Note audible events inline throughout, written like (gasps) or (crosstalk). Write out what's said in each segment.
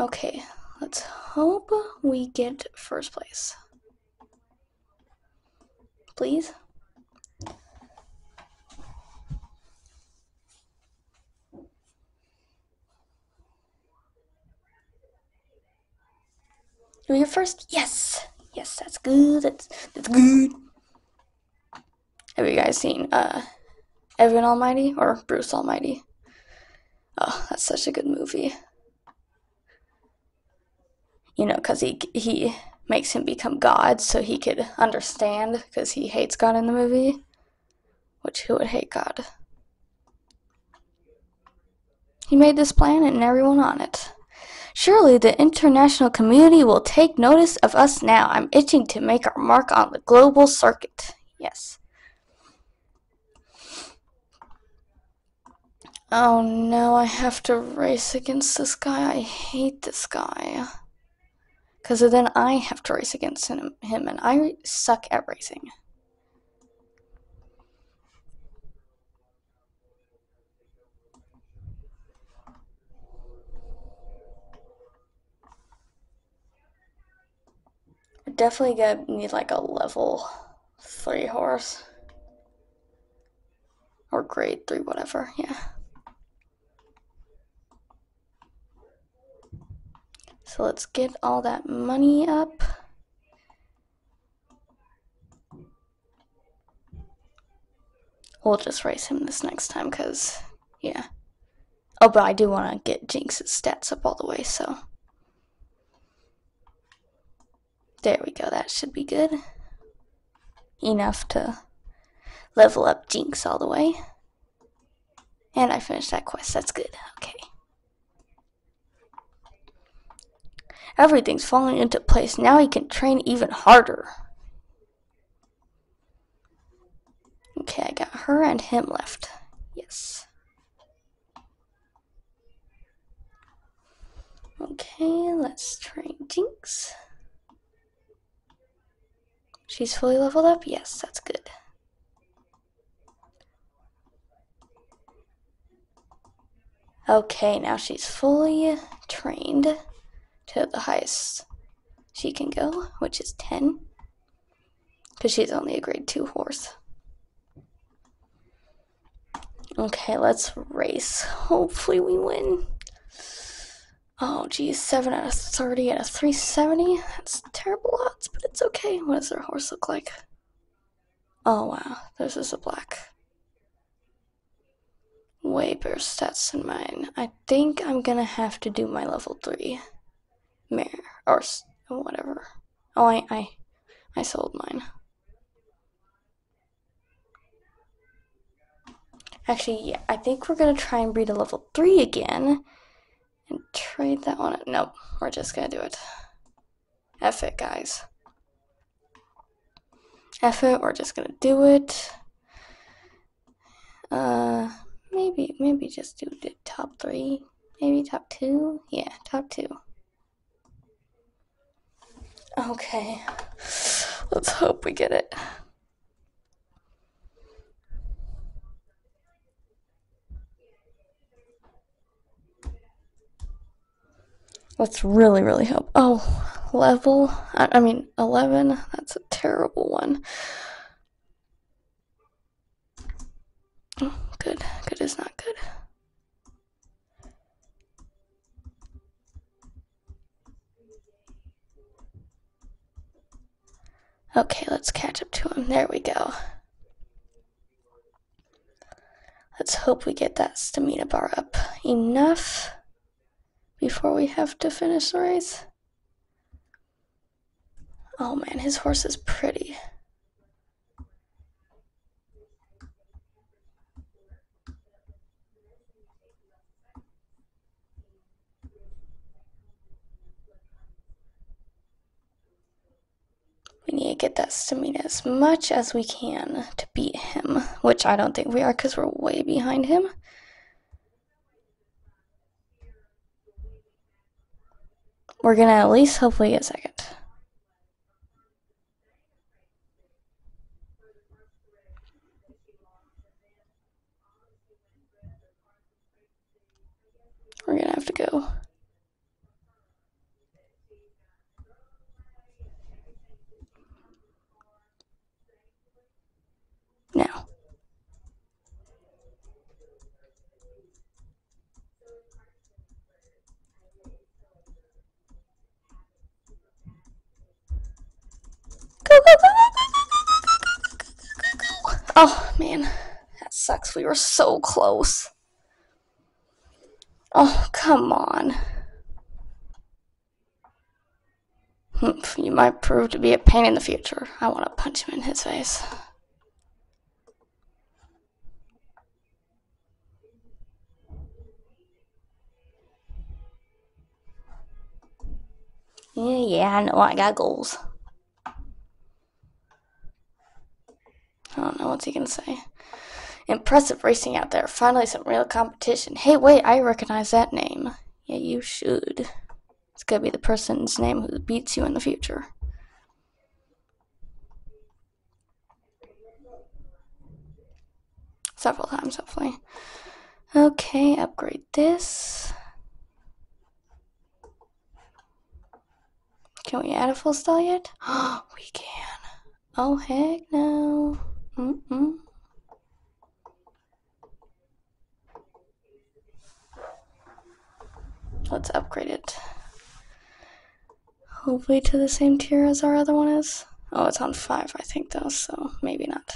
Okay, let's hope we get first place. Please. Here first? Yes! Yes, that's good. That's that's good. Have you guys seen uh Evan Almighty or Bruce Almighty? Oh, that's such a good movie. You know, cause he he makes him become God so he could understand because he hates God in the movie. Which who would hate God? He made this planet and everyone on it. Surely the international community will take notice of us now. I'm itching to make our mark on the global circuit. Yes. Oh no, I have to race against this guy. I hate this guy. Because then I have to race against him, and I suck at racing. Definitely gonna need like a level 3 horse. Or grade 3, whatever, yeah. So let's get all that money up. We'll just race him this next time because, yeah. Oh, but I do want to get Jinx's stats up all the way, so. There we go, that should be good. Enough to level up Jinx all the way. And I finished that quest, that's good, okay. Everything's falling into place. Now he can train even harder. Okay, I got her and him left. Yes. Okay, let's train Jinx. She's fully leveled up? Yes, that's good. Okay, now she's fully trained to the highest she can go, which is 10. Because she's only a grade 2 horse. Okay, let's race. Hopefully we win. Oh, geez, 7 out of 30 out of 370. That's terrible odds, but it's okay. What does their horse look like? Oh, wow. This is a black. Way better stats than mine. I think I'm gonna have to do my level 3 mare or whatever. Oh, I, I, I sold mine. Actually, yeah, I think we're gonna try and breed a level three again and trade that one. Nope, we're just gonna do it. F it, guys. F it, we're just gonna do it. Uh, maybe, maybe just do the top three. Maybe top two. Yeah, top two. Okay. Let's hope we get it. Let's really, really hope. Oh, level. I, I mean, 11. That's a terrible one. Oh, good. Good is not good. Okay, let's catch up to him. There we go. Let's hope we get that stamina bar up enough before we have to finish the race. Oh man, his horse is pretty. We need to get that stamina as much as we can to beat him, which I don't think we are because we're way behind him. We're gonna at least hopefully get second. We're gonna have to go. Oh, man. That sucks. We were so close. Oh, come on. Hmm, you might prove to be a pain in the future. I want to punch him in his face. Yeah, yeah, I know I got goals. Don't know what's he gonna say. Impressive racing out there. Finally, some real competition. Hey, wait, I recognize that name. Yeah, you should. It's gonna be the person's name who beats you in the future. Several times, hopefully. Okay, upgrade this. Can we add a full stall yet? (gasps) We can. Oh, heck no. Mm-mm. Let's upgrade it. Hopefully to the same tier as our other one is. Oh, it's on 5, I think, though, so maybe not.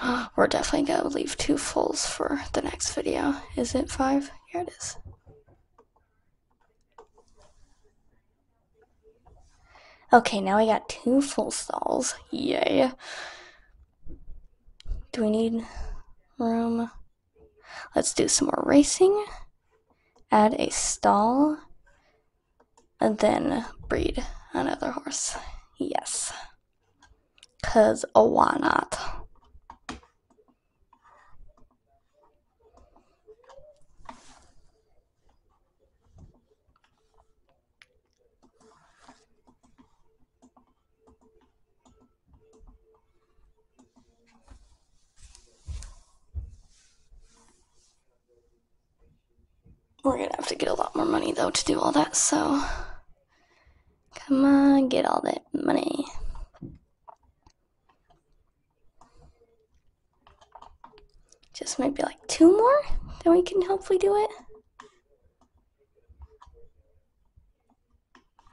(gasps) We're definitely gonna leave two fulls for the next video. Is it five? Here it is. Okay, now we got two full stalls. Yay. Do we need room? Let's do some more racing. Add a stall. And then breed another horse. Yes. Cause why not? We're gonna have to get a lot more money though to do all that, so come on, get all that money. Just maybe like two more, then we can hopefully do it.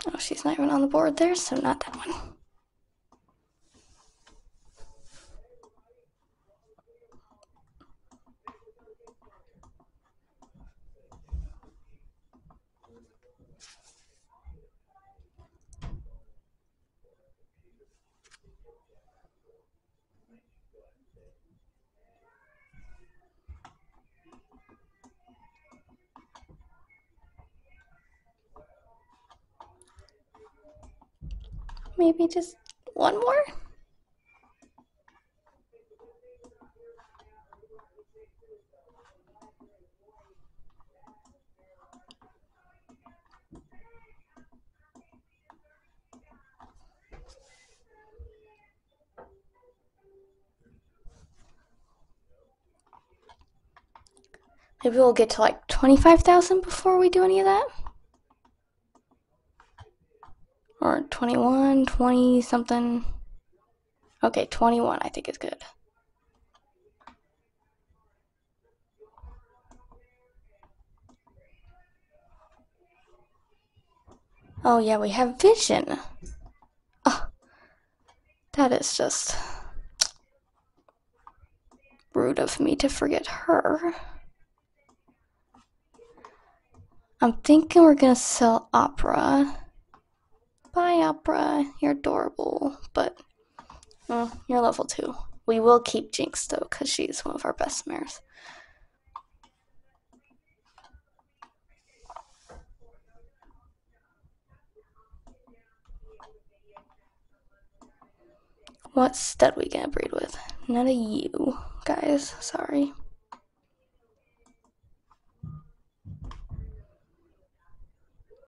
Oh, she's not even on the board there, so not that one. Maybe just one more? Maybe we'll get to like 25,000 before we do any of that. Or 21, 20 something. Okay, 21 I think is good. Oh yeah, we have vision. Oh, that is just rude of me to forget her. I'm thinking we're gonna sell opera. Bye, opera. You're adorable, but well, you're level two. We will keep Jinx though, because she's one of our best mares. What stud we gonna breed with? None of you guys, sorry.